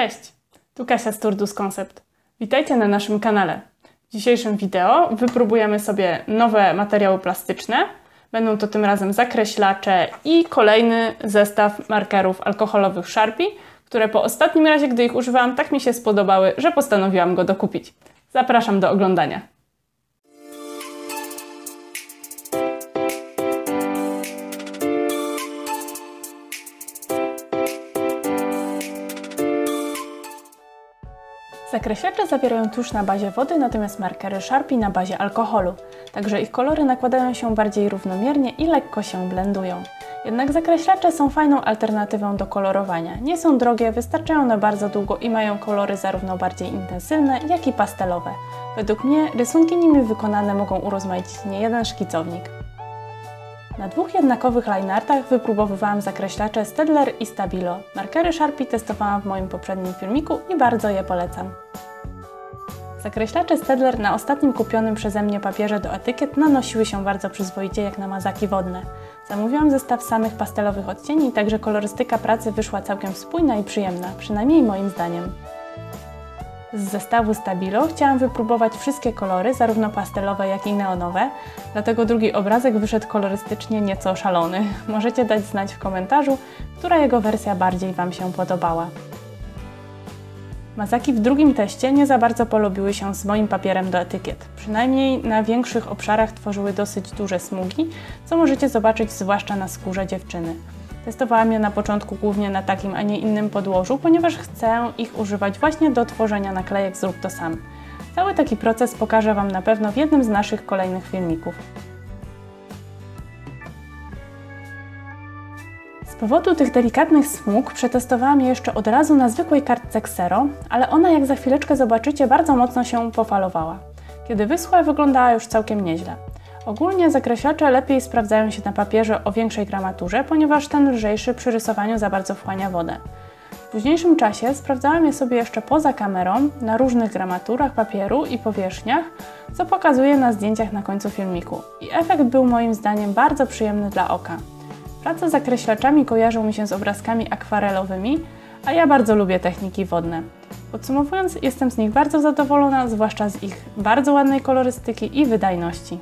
Cześć, tu Kasia z Turdus Concept. Witajcie na naszym kanale. W dzisiejszym wideo wypróbujemy sobie nowe materiały plastyczne. Będą to tym razem zakreślacze i kolejny zestaw markerów alkoholowych Sharpie, które po ostatnim razie, gdy ich używałam, tak mi się spodobały, że postanowiłam go dokupić. Zapraszam do oglądania. Zakreślacze zawierają tusz na bazie wody, natomiast markery Sharpie na bazie alkoholu, także ich kolory nakładają się bardziej równomiernie i lekko się blendują. Jednak zakreślacze są fajną alternatywą do kolorowania. Nie są drogie, wystarczają na bardzo długo i mają kolory zarówno bardziej intensywne, jak i pastelowe. Według mnie rysunki nimi wykonane mogą urozmaicić niejeden szkicownik. Na dwóch jednakowych lineartach wypróbowywałam zakreślacze Stedler i Stabilo. Markery Sharpie testowałam w moim poprzednim filmiku i bardzo je polecam. Zakreślacze Stedler na ostatnim kupionym przeze mnie papierze do etykiet nanosiły się bardzo przyzwoicie jak na mazaki wodne. Zamówiłam zestaw samych pastelowych odcieni, także kolorystyka pracy wyszła całkiem spójna i przyjemna, przynajmniej moim zdaniem. Z zestawu Stabilo chciałam wypróbować wszystkie kolory, zarówno pastelowe, jak i neonowe, dlatego drugi obrazek wyszedł kolorystycznie nieco szalony. Możecie dać znać w komentarzu, która jego wersja bardziej Wam się podobała. Mazaki w drugim teście nie za bardzo polubiły się z moim papierem do etykiet. Przynajmniej na większych obszarach tworzyły dosyć duże smugi, co możecie zobaczyć zwłaszcza na skórze dziewczyny. Testowałam je na początku głównie na takim, a nie innym podłożu, ponieważ chcę ich używać właśnie do tworzenia naklejek Zrób to sam. Cały taki proces pokażę Wam na pewno w jednym z naszych kolejnych filmików. Z powodu tych delikatnych smug przetestowałam je jeszcze od razu na zwykłej kartce Xero, ale ona jak za chwileczkę zobaczycie bardzo mocno się pofalowała. Kiedy wyschła wyglądała już całkiem nieźle. Ogólnie zakreślacze lepiej sprawdzają się na papierze o większej gramaturze, ponieważ ten lżejszy przy rysowaniu za bardzo wchłania wodę. W późniejszym czasie sprawdzałam je sobie jeszcze poza kamerą, na różnych gramaturach papieru i powierzchniach, co pokazuję na zdjęciach na końcu filmiku. I efekt był moim zdaniem bardzo przyjemny dla oka. Prace z zakreślaczami kojarzą mi się z obrazkami akwarelowymi, a ja bardzo lubię techniki wodne. Podsumowując, jestem z nich bardzo zadowolona, zwłaszcza z ich bardzo ładnej kolorystyki i wydajności.